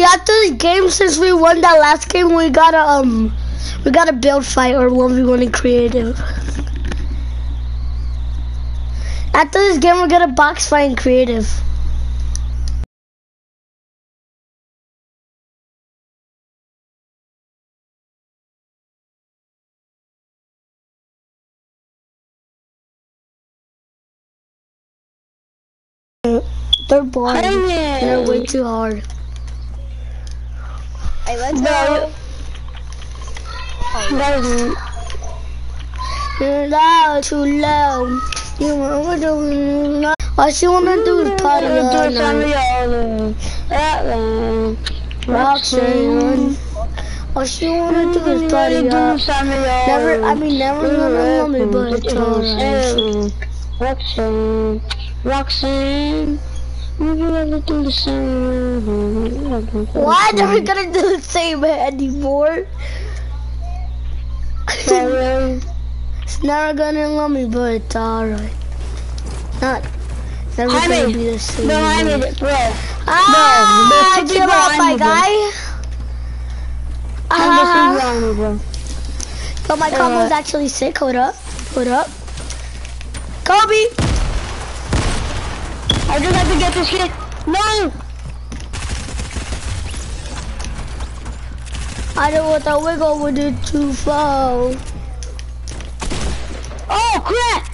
Yeah, after the game, since we won that last game, we gotta um, we got a build fight or one v one in creative. After this game, we got gonna box fight in creative. They're boring. They're way too hard. Hey, let's No. go. No. You're loud, too low. You wanna do All she wanna do is party all night. Roxanne. All she wanna do is party all Never, I mean, never gonna love me, but it's alright. Roxanne, Roxanne, would you ever do? Why are we gonna do the same anymore? It's never gonna love me, but it's alright. Not, never Jaime, gonna be the same. No, I need it, bro. Ah, no, give bro, up, I my guy. I'm Ah, wrong, bro. but my combo's Uh, actually sick. Hold up, hold up. Kobe. I just have to get this hit. No! I don't want the wiggle with it too far. Oh, crap!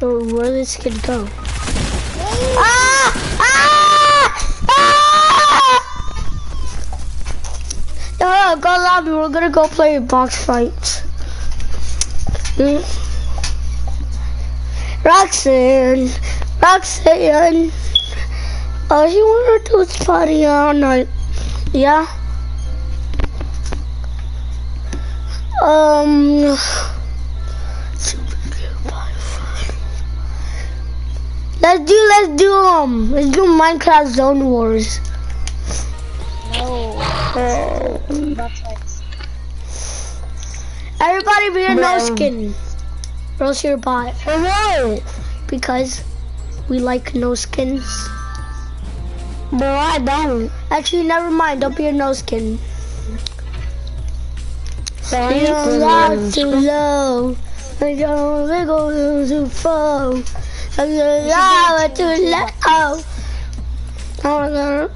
Or where this kid go? Ah! Ah! Ah! No, go lobby. We're gonna go play box fights. Mm. Roxanne, Roxanne. Oh, you wanna do this party all night. Yeah. Um. Let's do, let's do, um, let's do Minecraft Zone Wars. No. That's like. Everybody be a no Bro. skin. Or else you're bot. For what? Oh, because we like no skins. Bro, I don't. Actually, never mind. Don't be a no skin. Sorry. You're not too low. I don't think go too far. I'm too low. Gonna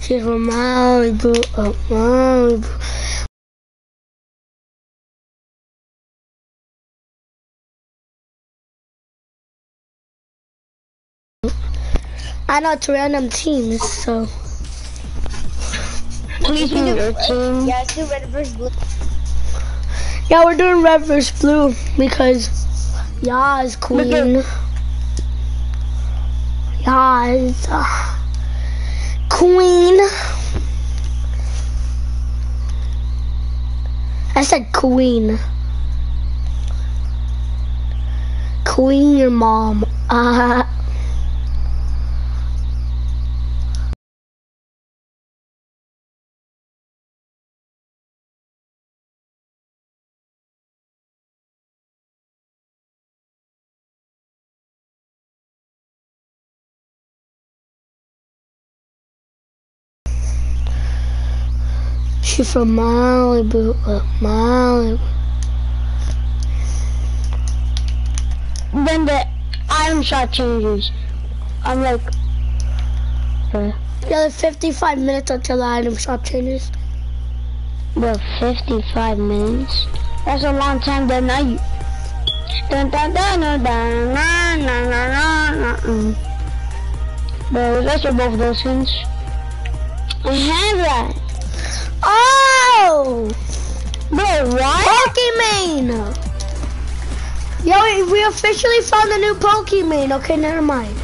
She's from Malibu, up Malibu. I know it's random teams, so. Please be your team. Yeah, let's do red versus blue. Yeah, we're doing red versus blue because Yas queen. Yas uh, queen. I said queen. Queen, your mom. Uh, she from Malibu, uh, Malibu. Then the item shot changes. I'm like, uh, Yeah, like 55 minutes until the item shop changes. bro, 55 minutes. That's a long time that night. Dun, dun, dun, dun, dun, na, na, na, mm. Bro, let's both those things. I have that. Oh! Bro, what? Pokemon! Yo, we- officially found the new Pokemon. Okay, never mind.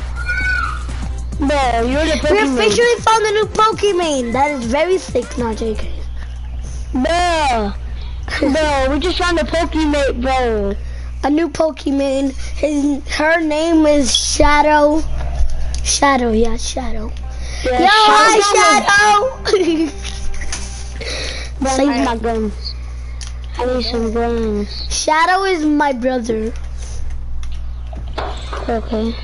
Bro, you're the Pokemon. We officially found the new Pokemon. That is very sick, not JK. Bro, bro, we just found the Pokemon, bro. A new Pokemon. His, her name is Shadow. Shadow, yeah, Shadow. Yeah, Yo, hi, Shadow. Save need my- my guns. I need some guns. Shadow is my brother. Okay.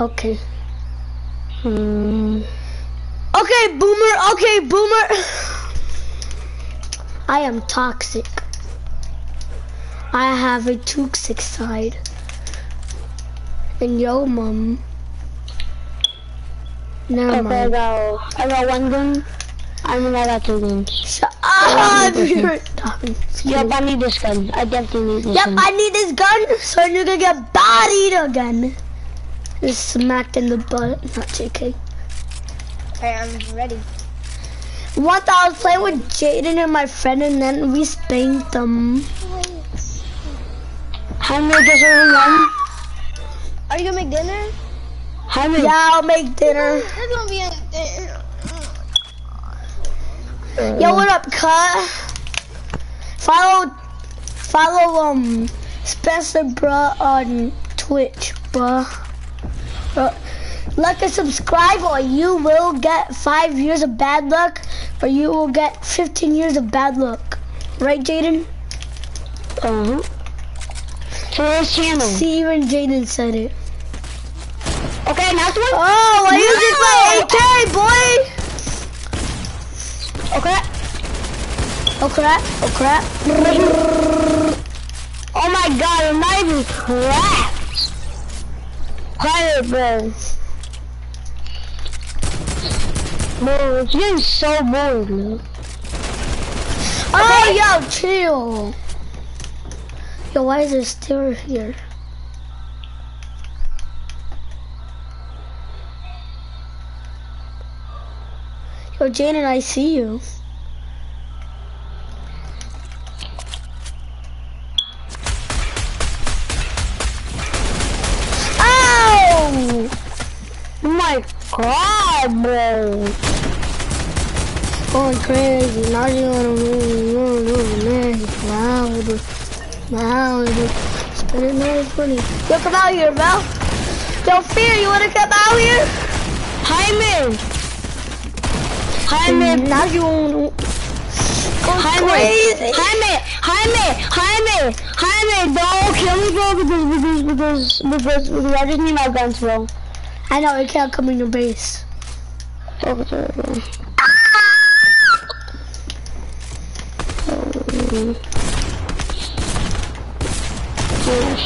Okay. Hmm. Okay, boomer. Okay, boomer. I am toxic. I have a toxic side. And yo, mom. Never Okay, I got, I got one gun. I mean, I got two guns. Shut up! You're done. Yep, I need this gun. I definitely need this Yep, gun. I need this gun so you're gonna get bodied again. Just smacked in the butt. Not JK. Okay, I'm ready. Once I was playing with Jaden and my friend and then we spanked them. How many just over one? Are you gonna make dinner? How many? Yeah, I'll make dinner. There's gonna be a dinner. Yo, what up, cut? Follow, follow, um, Spencer, bruh, on Twitch, bruh. Bruh. Like and subscribe or you will get five years of bad luck or you will get 15 years of bad luck. Right, Jaden? Uh-huh. To this channel. See, even Jaden said it. Okay, next one. Oh, I used it for AK, boy! Okay. Oh crap, oh crap. Oh my god, it might be cracked. Pirate bro. Bro, it's getting so bored, man. Oh, yo, chill. Yo, why is there still here? Yo, Jaden, I see you. Oh my god, bro. Going crazy, wanna move, move, move, loud, spending money, money. Yo, come out here, Mel. Yo, Fear, you wanna come out here? Hyman. Hyman. Now you wanna go Jaime. Jaime, Jaime, Jaime, Jaime, don't kill me, bro, because, because, because, because, because I just need my guns, bro. I know, it can't come in your base. Okay, sorry, bro. Um,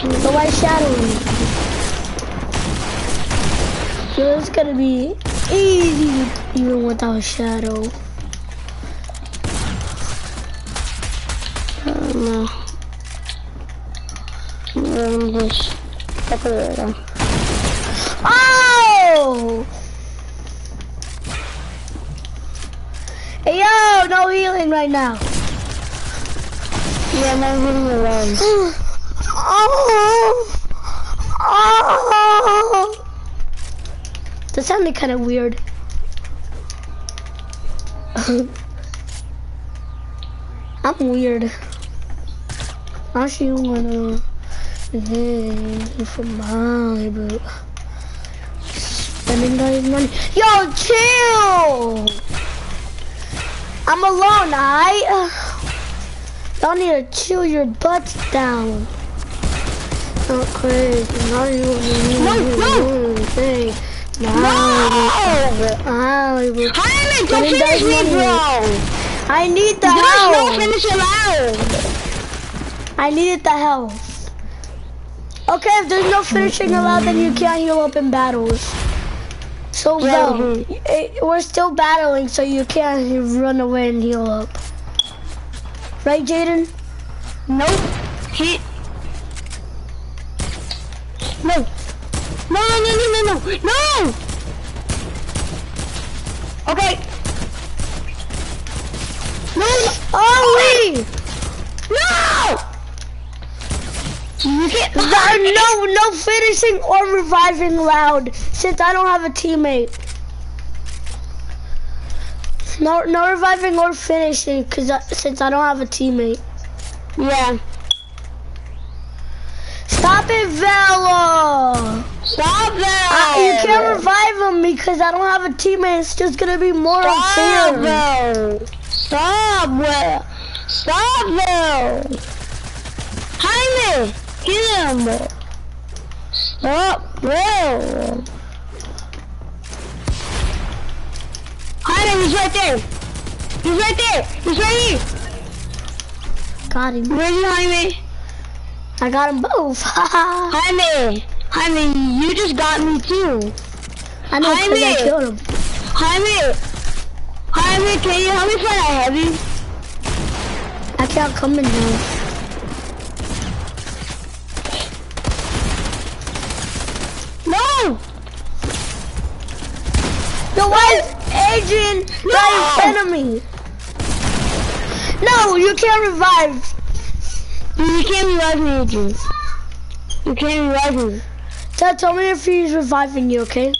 The white shadow. It's gonna be easy even without shadow. no. I'll put it right down. Oh! Hey, yo, no healing right now. Yeah, I'm getting around. Oh! Oh! Sounded kind of weird. I'm weird. I actually wanna hey, from Malibu. Spending all his money. Yo, chill! I'm alone, I. Y'all need to chill your butts down. Not crazy. Not you. No, no. Thing. No! Malibu. Jaime, don't Getting finish me, bro! I need the There's no help. finish allowed! I needed the help. Okay, if there's no finishing allowed, then you can't heal up in battles. So, Yeah, Vel, eh, we're still battling, so you can't run away and heal up. Right, Jaden? Nope. He. No. No, no, no, no, no, no! Okay. No, no, Oh, wait! no! You There- no, no finishing or reviving loud, since I don't have a teammate. No, no reviving or finishing, cause I, since I don't have a teammate. Yeah. Stop it, Vela! Stop them! I, you can't revive them because I don't have a teammate. It's just gonna be more of Stop unfair. Them. Stop them! Stop them! Jaime! Get him! Stop them! Jaime, he's right there! He's right there! He's right here! Got him. Where's Jaime? I got him both. Jaime! Jaime, you just got me too. know because I Jaime. killed him. Jaime. Jaime, can you help me find that heavy? I can't come in now. No! Yo, why is Adrian right in front of me? No, you can't revive. You can't revive me, Adrian. You can't revive me. Tell, tell me if he's reviving you, okay?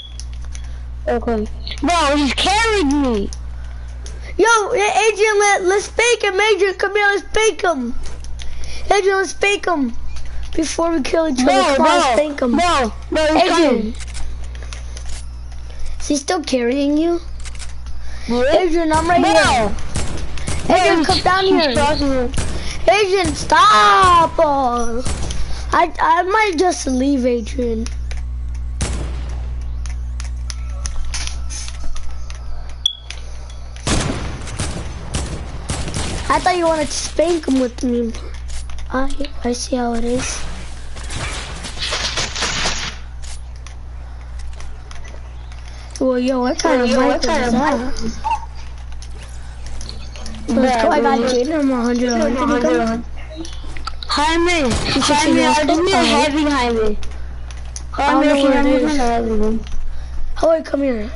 Okay. Bro, he's carrying me. Yo, Adrian, let, let's fake him. Adrian, come here, let's fake him. Adrian, let's fake him. Before we kill each other, come let's fake him. bro, bro, he's Adrian. coming. Is he still carrying you? What? Adrian, I'm right here. Bro, Adrian, come down here. Adrian, stop! I I might just leave Adrian. I thought you wanted to spank him with me. I I see how it is. Well, yo, what kind of mic is that? Let's go. I got Jaden. I'm 100. 100. Jaime, Jaime, just need a heavy Jaime. Jaime, where I it move a heavy one? Oh, wait, come here.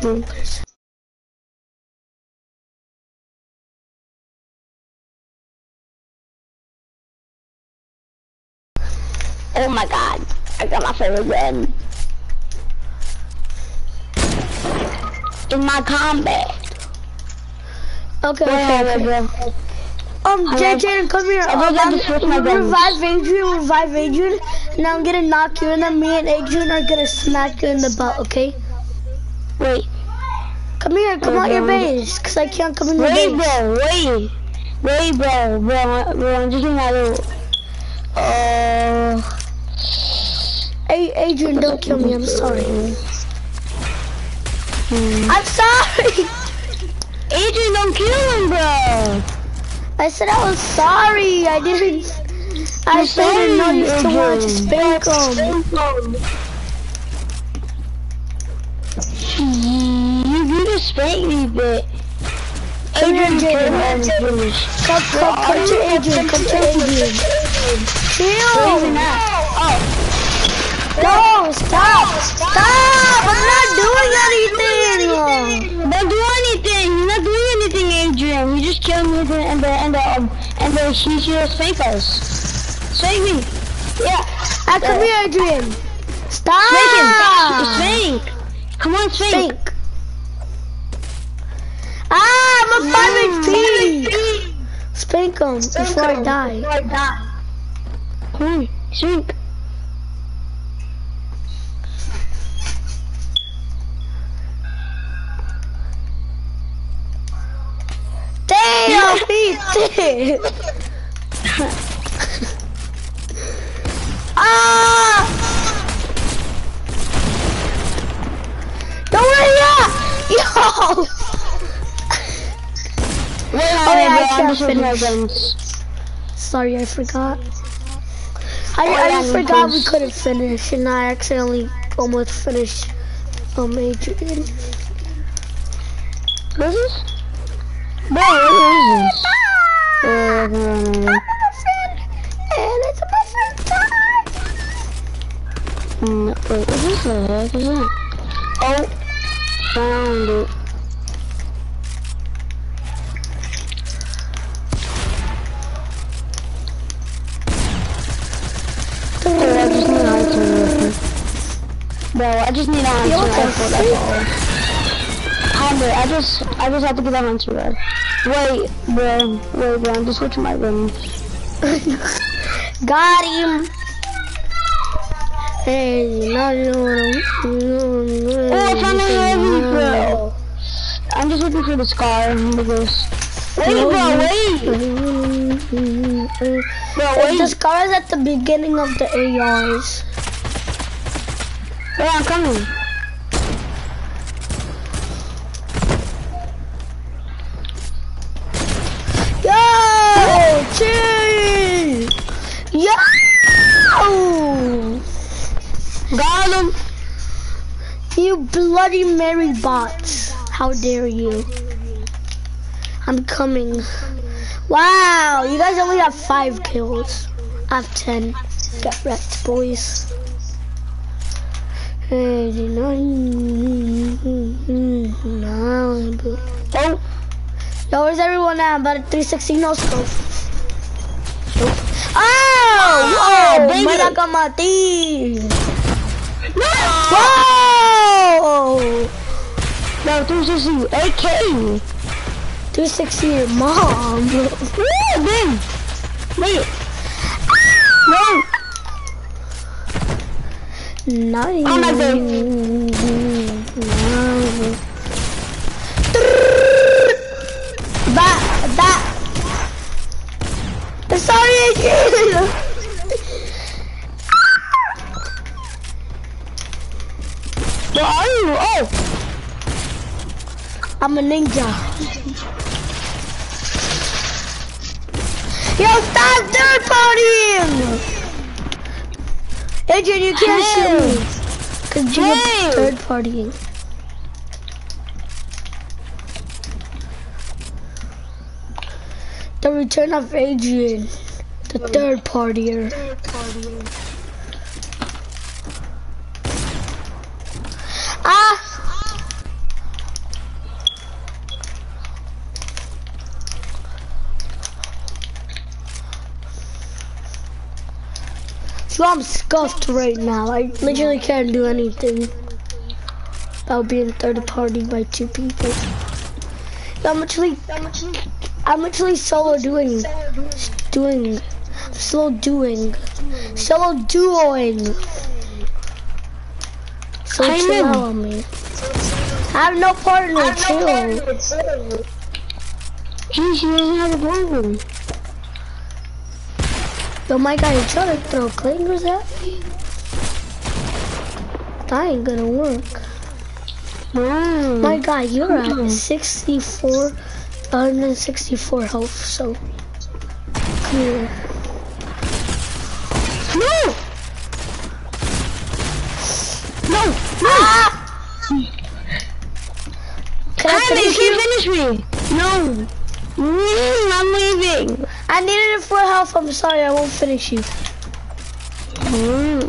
Oh my god, I got my favorite gun. In my combat. Okay, okay, okay. Um, I Jay, come here. I Um, I'm revive Adrian, revive Adrian, and I'm gonna knock you, and then me and Adrian are gonna smack you in the butt, okay? Wait, Come here, come out your base, cause I can't come in your wait, base. bro, wait. Wait, bro, bro, bro, I'm just my little... Uh... Hey, Adrian, don't kill me. I'm sorry. Hmm. I'm sorry. Adrian, don't kill him, bro. I said I was sorry. I didn't. I You're didn't know you still wanted to spank him. You, you just spanked me, but... Adrian, him, finish. Come, come, come to Adrian. Come to Adrian. Chill. Oh, oh, No, stop. Stop. I'm not doing anything. Don't do anything. You're not doing anything, Adrian. You just killed me and the and the and the um, and the just spank us. Spank me. Yeah. Ah, come here, Adrian. Stop. Spank him. Spank. Come on, spank. Spank. Ah, I'm a 5 HP. Spank him before I die. Come on, spank. Did. ah! Don't worry, yeah! Yo! Wait, Oh, I'm just with my finish. guns. Sorry, I forgot. I, I just forgot we couldn't finish, and I accidentally almost finished um, Adrian. What is this? Bro, what is this? Uh, uh, And it's my first time! mm, wait, what is the heck is that? Oh, found it. Bro, I just need a hunter rifle. I just need a hunter rifle, that's all. Hunter, I just, I just have to get a hunter rifle. Wait, bro, wait, bro, I'm just switching my guns. Got him! Hey, now you wanna... Oh, I found a heavy, bro. I'm just looking for the scar because. Wait, bro, wait, bro, wait. the scar is at the beginning of the ARs. Wait, I'm coming. Got him. You bloody Mary bots. How dare you? I'm coming. Wow, you guys only have five kills. I have ten. Get wrecked, boys. Oh, yo, where's everyone at? I'm about a 360 no scope. Oh, Oh, baby. Malaga Mati. No. Whoa! No, 360 AK. 360 your mom. Woo, big. Wait. No. Nice. Oh my That, Where are you? Oh. I'm a ninja. Yo, stop third partying! Adrian, you can't shoot me. Cause you're Hey. third partying. The return of Adrian, the third partier. Ah! So I'm scuffed right now. I literally can't do anything. About being third party by two people. I'm actually, I'm actually solo doing, doing, solo doing, solo duoing. So I chill know. on me. I have no partner, chill. He, she doesn't have a problem. Yo, my guy, you trying to throw clingers at me? That ain't gonna work. No. My guy, you're at 64, 164 health, so clear. No. No. No. Ah! Can I finish you? finish me. No. Mm, I'm leaving. I needed it for health. I'm sorry, I won't finish you. Mm.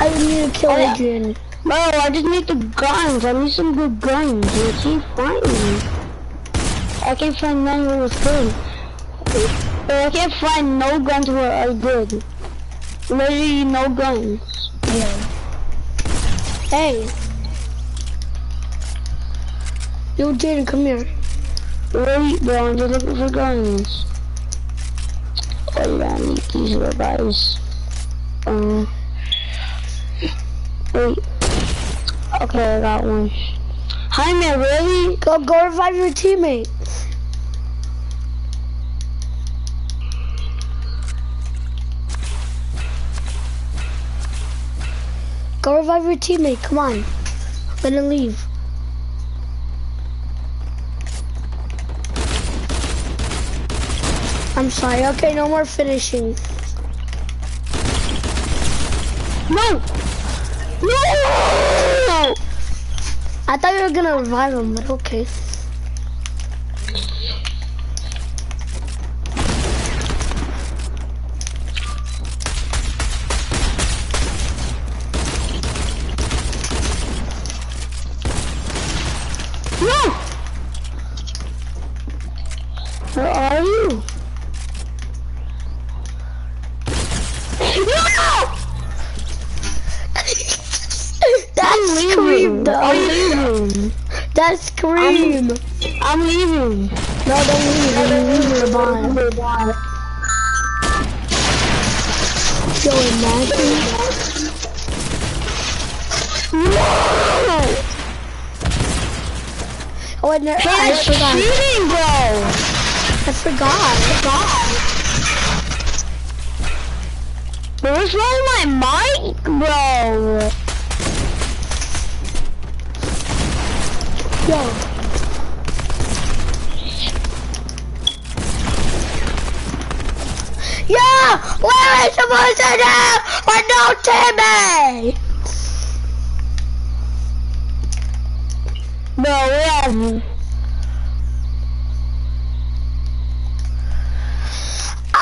I need to kill Oh, yeah. Adrian. Bro, I just need the guns. I need some good guns. I can't find them. I can't find none that was good. I can't find no guns that are good. Literally no guns. Yeah. Hey. Yo, Jaden, come here. Wait, bro, I'm just looking for guns. Oh yeah, I need these little guys. Um. Wait. Okay, I got one. Hi, man, really? Go, go revive your teammate. Go revive your teammate. Come on. I'm gonna leave. I'm sorry. Okay, no more finishing. No! No! I thought you were gonna revive him, but okay. Forgot. cheating, bro! I forgot. I forgot. Bro, what's wrong with my mic, bro? Yo. someone said that or no Timmy. Bro, whatever. Ah. Ah. Ah.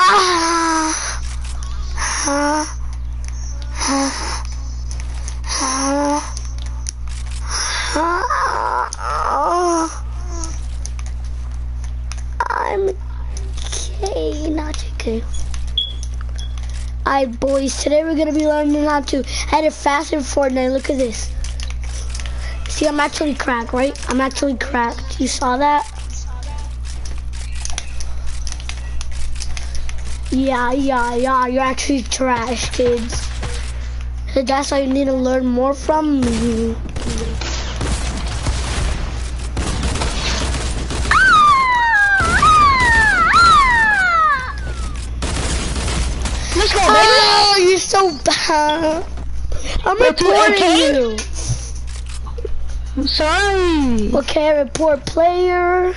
Ah. Ah. I'm okay, not okay. Alright boys, today we're gonna be learning how to edit fast in Fortnite. Look at this. See, I'm actually cracked, right? I'm actually cracked. You saw that? Yeah, yeah, yeah, you're actually trash, kids. So that's why you need to learn more from me. Let's go, baby. Oh, you're so bad. I'm reporting okay? you. I'm sorry. Okay, report player.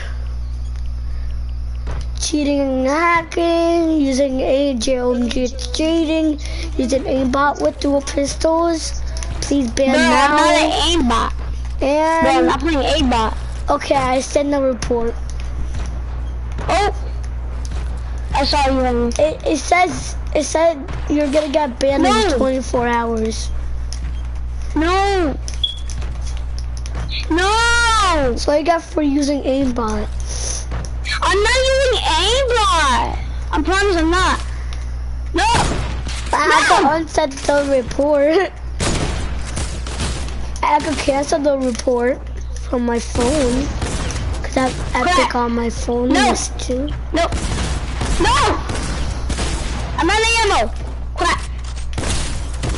Cheating and hacking, using AJMG cheating, using aimbot with dual pistols. Please ban Bro, I'm not an aimbot. Bro, I'm not playing aimbot. okay, I send the report. Oh! I saw you It, it says it said you're gonna get banned in 24 hours. No! No! So I got for using aimbot. I'm not using! I promise I'm not. No! Ah, I have to unset the report. I have to cancel the report from my phone. Cause I have Epic on my phone. No. Too. No! No! I'm out of ammo! Crap!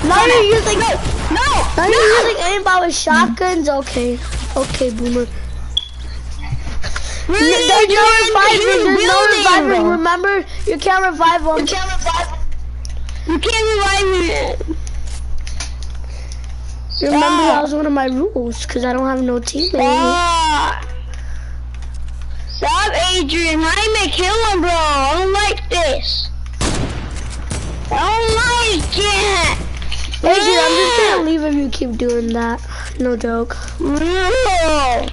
Now you're using No! No! now no! you're using aimbot with shotguns. Okay, okay, boomer. Really? There's no reviving. There's no reviving. bro. Remember, you can't revive them. You can't revive You can't revive me. Remember, ah. that was one of my rules because I don't have no teammates. Ah. Stop. Stop, Adrian. Jaime, kill him, bro. I don't like this. I don't like it. Adrian, I'm just gonna ah. leave if you keep doing that. No joke. No.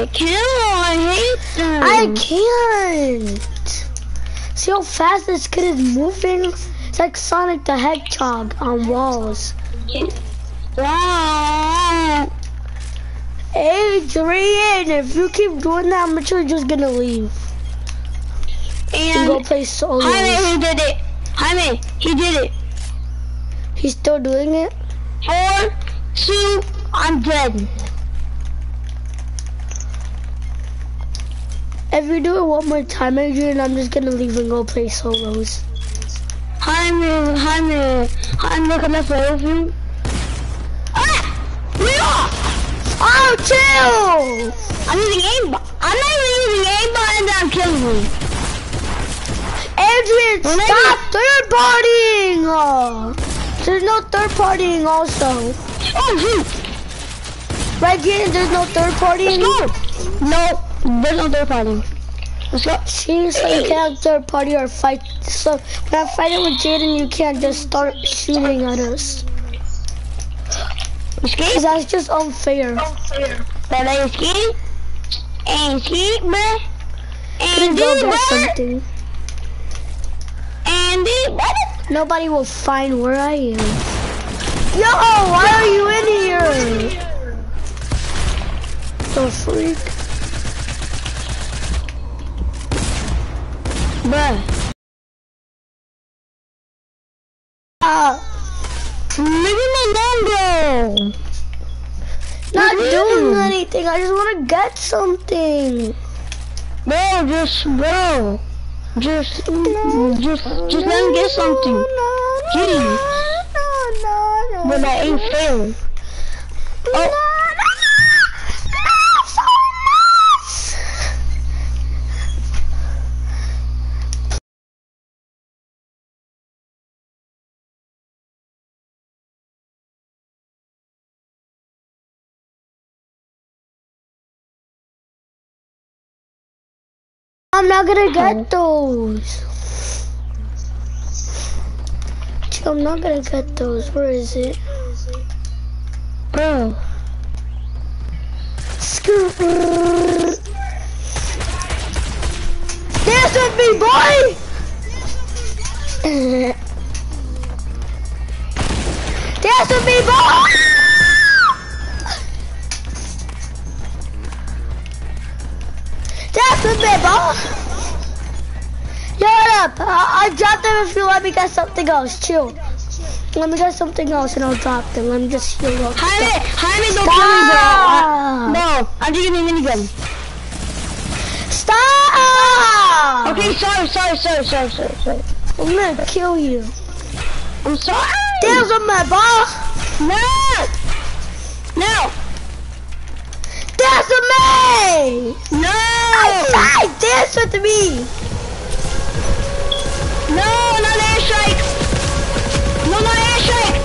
Jaime, kill. I hate them. I can't. See how fast this kid is moving? It's like Sonic the Hedgehog on walls. Stop. Adrian, if you keep doing that, I'm actually just gonna leave and go play solo. Jaime, he did it. Jaime, he did it. He's still doing it? Four, two, I'm dead. If you do it one more time, Adrian, I'm just gonna leave and go play solos. Hi, Jaime, Jaime, Jaime, can I play with you? Ah! Yeah! Oh, chill! I'm using aimbot. I'm not even using aimbot and I'm killing you. Adrian, Well, stop third partying! Oh, there's no third partying also. Oh, shoot. Right, Adrian, there's no third partying? Let's go. No, there's no third party. Let's go. See, so you can't third party or fight. So when I'm fighting with Jaden, you can't just start shooting at us. Escape? Cause that's just unfair. Unfair. But I escape. And escape, bruh. And go do, something. And do. Nobody will find where I am. Yo, why are you in here? The freak. Bruh. Ah, Leave him alone, not doing anything. I just want to get something. Bro, just, bro. Just, just, just let him get something. Jeez. But that ain't fair. Oh. I'm not gonna get oh. those. Actually, I'm not gonna get those. Where is it? Oh. Bro. Scoot. Dance with me, boy! Dance with me, boy! Dance with me, boy! Yo, what up? I I'll drop them if you let me get something else. Chill. Let me get something else and I'll drop them. Let me just heal up. Jaime, Jaime, don't kill me, bro. Uh, no, I'm giving a minigun. Stop! Okay, sorry, sorry, sorry, sorry, sorry, sorry. I'm gonna kill you. I'm sorry. Dance with me, boy! No! No! Dance with me! No! Said dance with me! No, not airstrike! No, not airstrike!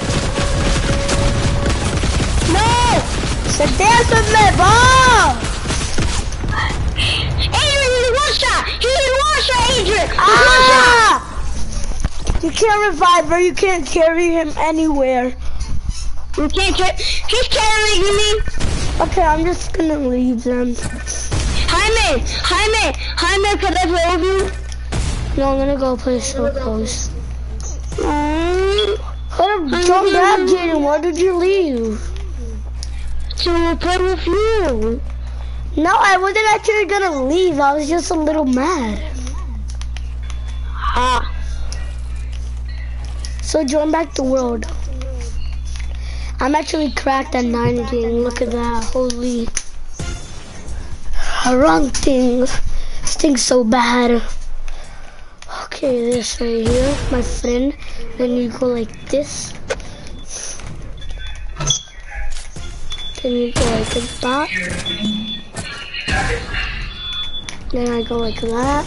No! So dance with me, boy! Adrian, he's one shot! He's one shot, Adrian! He's one shot! Ah! You can't revive her, you can't carry him anywhere. You can't carry, he's carrying me! Okay, I'm just gonna leave them. Jaime! Jaime! Jaime, could I play with you? No, I'm gonna go play so close. Um, Hold up, jump back, Jaden. Why did you leave? to play with you. No, I wasn't actually gonna leave. I was just a little mad. Ah. So join back the world. I'm actually cracked at 90. Look at that. Holy. Wrong thing. This thing's so bad. Okay, this right here, my friend. Then you go like this. Then you go like that. Then I go like that.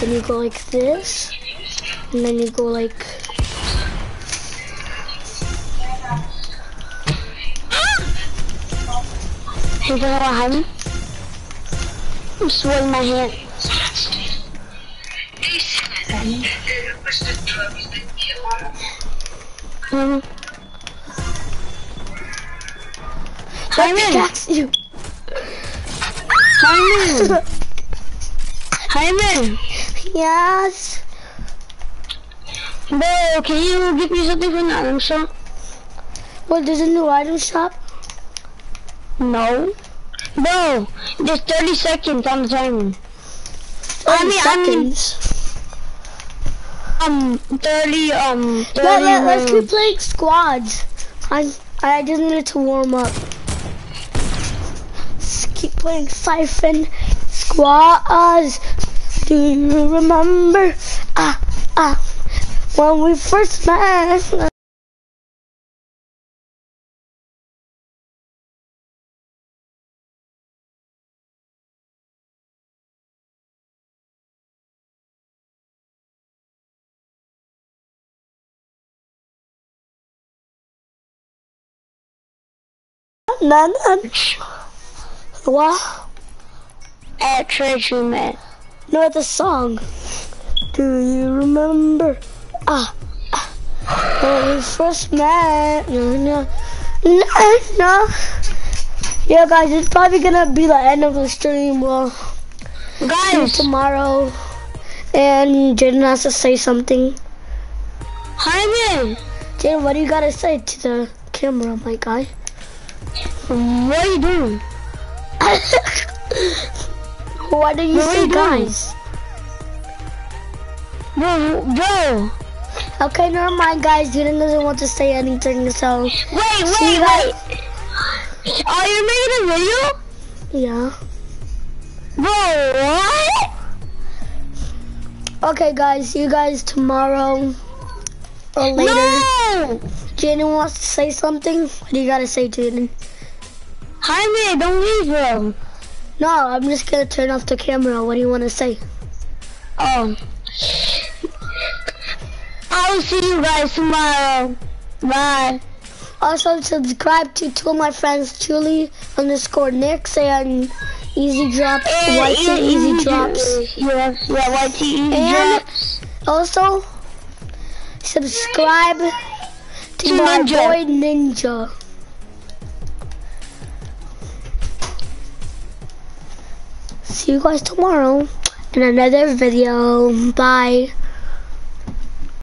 Then you go like this. And then you go like know what, Jaime? I'm swelling my hand. Mm. Jaime! That's you. Jaime! Jaime! Yes. Bro, can you give me something from the item shop? What, there's a new item shop? No. Bro, there's 30 seconds on the timer. I 30 mean, I mean, seconds. um, 30, um, 30 Yeah, yeah, let's keep playing squads. I I just needed to warm up. Let's keep playing Siphon Squads. Do you remember? Ah, ah, when we first met. None. What? At Treasure Man. No, a song. Do you remember? Ah, ah. When we first met. No, no, no, no. Yeah, guys, it's probably gonna be the end of the stream. Well, Guys, tomorrow. And Jaden has to say something. Hyman, Jaden, what do you gotta say to the camera, my guy? What are you doing? Why did you What are say you doing? guys? Bro, bro. Okay, never mind, guys. Jaden doesn't want to say anything, so Wait, wait, wait. Are you making a video? yeah. Bro, what? Okay, guys. See you guys tomorrow or later. No! Jaden wants to say something. What do you gotta say, to Hi, man. don't leave him. No, I'm just gonna turn off the camera. What do you want to say? Oh. I'll see you guys tomorrow. Bye. Also, subscribe to two of my friends, Julie underscore Nix and Easy Drops, YT Easy Drops. Yeah, yeah, YT Easy And- Drops. Also, subscribe To my Ninja. boy Ninja. See you guys tomorrow in another video. Bye.